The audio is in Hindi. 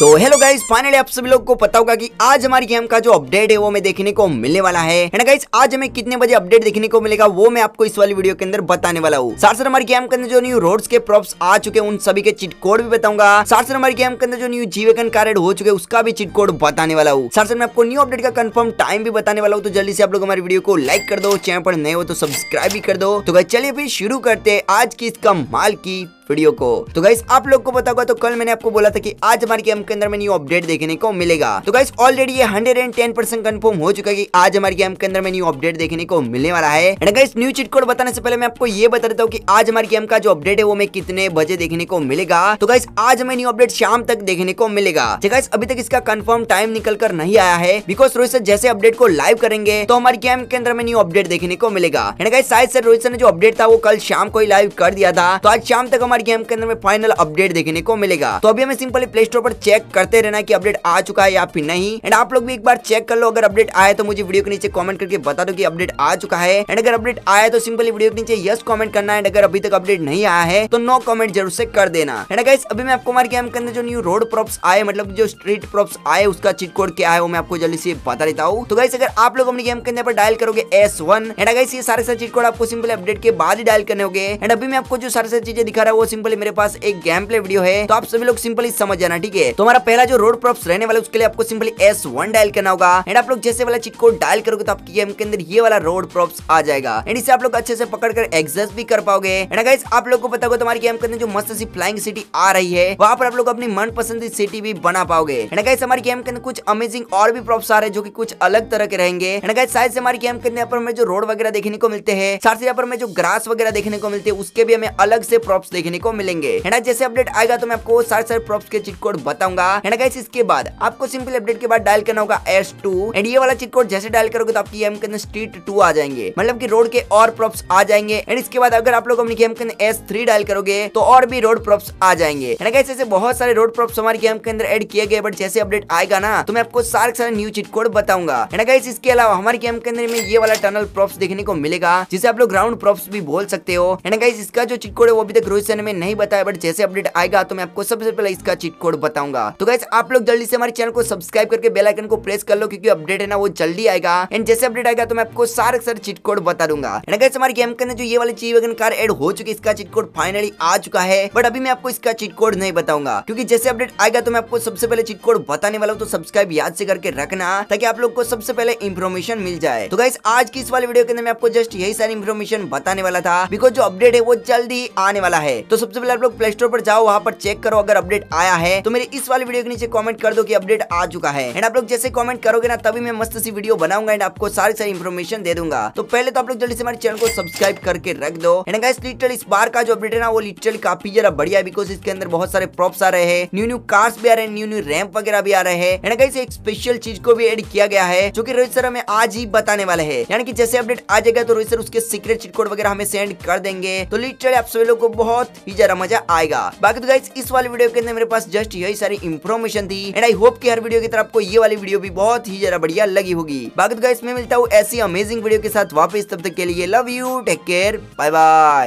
तो हेलो गाइस फाइनली आप सभी लोग को पता होगा कि आज हमारी गेम का जो अपडेट है वो मैं देखने को मिलने वाला है। एंड गाइस आज हमें कितने बजे अपडेट देखने को मिलेगा वो मैं आपको इस वाली वीडियो के अंदर बताने वाला हूँ। साथ साथ हमारी गेम के अंदर जो न्यू रोड्स के प्रॉप्स आ चुके उन सभी के चिट कोड भी बताऊँगा। साथ साथ हमारी गेम के अंदर जो न्यू जीवेकन कार्ड हो चुके उसका भी चिट कोड बताने वाला हूँ। साथ साथ मैं आपको न्यू अपडेट का कंफर्म टाइम भी बताने वाला हूँ तो जल्दी से आप लोग हमारी वीडियो को लाइक कर दो। चैनल पर नए हो तो सब्सक्राइब भी कर दो। तो चलिए फिर शुरू करते आज की इसका माल की वीडियो को। तो गाइस आप लोग को पता होगा तो कल मैंने आपको बोला था कि आज हमारे गेम के अंदर में न्यू अपडेट देखने को मिलेगा। तो गाइस ऑलरेडी ये hundred and ten percent confirm हो चुका है कि आज हमारे गेम के अंदर में न्यू अपडेट देखने को मिलने वाला है। And guys new cheat code बताने से पहले मैं आपको ये बता देता हूँ कि आज हमारी गेम का जो अपडेट है, वो मैं कितने बजे देखने को मिलेगा। तो गाइस आज हमें न्यू अपडेट शाम तक देखने को मिलेगा। गाइस अभी तक इसका कंफर्म टाइम निकल कर नहीं आया है। बिकॉज़ रोहित सर जैसे अपडेट को लाइव करेंगे तो हमारी गेम के अंदर में न्यू अपडेट देखने को मिलेगा। एंड गाइस शायद सर रोहित सर ने जो अपडेट था, वो कल शाम को ही लाइव कर दिया था। तो आज शाम तक हमारी गेम के अंदर में फाइनल अपडेट देखने को मिलेगा। तो अभी हमें सिंपली प्ले स्टोर पर चेक करते रहना कि अपडेट आ चुका है या फिर नहीं। एंड आप लोग भी एक बार चेक कर लो। अगर अपडेट आया तो मुझे वीडियो के नीचे कमेंट करके बता दो कि अपडेट आ चुका है। एंड अगर अपडेट आया तो सिंपली वीडियो के नीचे यस कमेंट करना है। अगर अभी तक अपडेट नहीं आया है तो नो कमेंट ज़रूर से कर देना। एंड गाइस अभी मैं आपको हमारे गेम के अंदर जो न्यू रोड प्रॉप्स आए मतलब जो स्ट्रीट प्रॉप्स आए, उसका चिट कोड क्या है वो मैं आपको जल्दी से बता देता हूँ। तो गाइस अगर आप लोग अपनी गेम के अंदर डायल करोगे एस वन एंड गाइस ये सारे सारे चिट कोड आपको सिंपली अपडेट के बाद ही डायल करने होंगे। एंड अभी मैं आपको जो सारे सारी चीज़ें दिखा रहा हूँ, वो सिंपली मेरे पास एक गेम प्ले वीडियो है तो आप सभी लोग सिंपली समझ जाना, ठीक है? तो हमारा पहला जो रोड प्रॉप्स रहने वाला उसके लिए आपको सिंपली एस वन डायल करना होगा एंड आप लोग जैसे वाला चिट कोड डायल करोगे तो आपकी गेम के अंदर ये वाला रोड प्रॉप्स आ जाएगा एंड इसे आप लोग अच्छे से पकड़ कर एग्जस्ट भी कर पाओगे एंड गाइस आप लोग को पता होगा, तुम्हारी गेम के अंदर जो मस्त सी फ्लाइंग सिटी आ रही है, वहाँ पर आप लोग अपनी मन पसंद सिटी भी बना पाओगे एंड गाइस हमारी गेम के अंदर कुछ अमेजिंग और भी प्रॉप्स आ रहे हैं, जो की कुछ अलग तरह के रहेंगे एंड गाइस शायद से हमारी गेम के अंदर में जो रोड वगैरह देखने को मिलते हैं साथ ही यहाँ पर जो ग्रास वगैरह देखने को मिलते हैं, उसके भी हमें अलग से प्रॉप्स देखने को मिलेंगे। एंड जैसे अपडेट आएगा तो मैं आपको सारे सारे प्रॉप्स के चिट कोड बताऊँगा। एंड गाइस इसके बाद आपको सिंपल अपडेट के बाद डायल करना होगा एस टू एंड ये वाला चिट कोड जैसे डायल करोगे तो आपकी गेम के अंदर स्ट्रीट टू आ जाएँगे। मतलब की रोड के और प्रॉप्स आ जाएँगे। एंड इसके बाद अगर आप लोग अपनी गेम के अंदर एस थ्री डायल करोगे तो और भी रोड प्रॉप्स आ जाएँगे। एंड गाइस ऐसे बहुत सारे रोड प्रॉप्स हमारी गेम के अंदर एड किए गए बट जैसे अपडेट आएगा ना तो मैं आपको सारे सारे न्यू चिट कोड बताऊँगा। एंड गाइस इसके अलावा हमारी गेम के अंदर में ये वाला टनल प्रॉप्स देखने को मिलेगा, जिसे आप लोग ग्राउंड प्रॉप्स भी बोल सकते हो। एंड गाइस इसका जो चिट कोड है वो अभी तक रोहित ने नहीं बताया बट जैसे अपडेट आएगा तो मैं आपको सबसे पहले इसका चिट कोड बताऊँगा। तो गाइस आप लोग जल्दी से हमारे चैनल को सब्सक्राइब करके बेल आइकन को प्रेस कर लो, क्योंकि अपडेट है ना, वो जल्दी आएगा। एंड जैसे अपडेट आएगा तो मैं आपको सारे सारे चिट कोड बता दूँगा। हमारी गेम के अंदर जो ये वाली ची वैगन कार एड हो चुकी इसका चिट कोड फाइनली आ चुका है। बट अभी मैं आपको इसका चिट कोड नहीं बताऊँगा, क्योंकि जैसे अपडेट आएगा तो मैं आपको सबसे पहले चिट कोड बताने वाला हूँ तो सब्सक्राइब याद से करके रखना, ताकि आप लोग को सबसे पहले इन्फॉर्मेशन मिल जाए। तो गाइस आज की इस वाली वीडियो के अंदर मैं आपको जस्ट यही सारी इन्फॉर्मेशन बताने वाला था बिकॉज़ जो अपडेट है, वो जल्दी आने वाला है। तो सबसे पहले आप लोग प्ले स्टोर पर जाओ, वहाँ पर चेक करो, अगर अपडेट आया है तो मेरे इस वाले वीडियो के नीचे कमेंट कर दो कि अपडेट आ चुका है। एंड आप लोग जैसे कमेंट करोगे ना, तभी मैं मस्त सी वीडियो बनाऊँगा एंड आपको सारी सारी इन्फॉर्मेशन दे दूँगा। तो पहले तो आप लोग जल्दी से हमारे चैनल को सब्सक्राइब करके रख दो। एंड गाइस लिटरली इस बार का जो अपडेट है ना, वो लिटरली काफ़ी जरा बढ़िया बिकॉज़ इसके अंदर बहुत सारे प्रॉप्स आ रहे हैं न्यू न्यू कार्स भी आ रहे हैं न्यू न्यू रैम्प वगैरह भी आ रहे हैं। एंड गाइस एक स्पेशल चीज़ को भी एड किया गया है, जो कि रोहित सर हमें आज ही बताने वाले हैं। यानी कि जैसे अपडेट आ जाएगा तो रोहित सर उसके सीक्रेट चिटकोड वगैरह हमें सेंड कर देंगे। तो लिटरली आप सभी लोग को बहुत ही ज़्यादा मज़ा आएगा। बाकी तो गाइस इस वाले वीडियो के अंदर मेरे पास जस्ट यही सारी इन्फॉर्मेशन थी एंड आई होप की हर वीडियो की तरफ़ आपको ये वाली वीडियो भी बहुत ही ज़्यादा बढ़िया लगी होगी। बाकी तो गाइस मैं मिलता हूँ ऐसी अमेजिंग वीडियो के साथ वापस तब तक के लिए love you take care bye bye